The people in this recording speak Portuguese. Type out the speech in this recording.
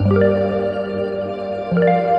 Música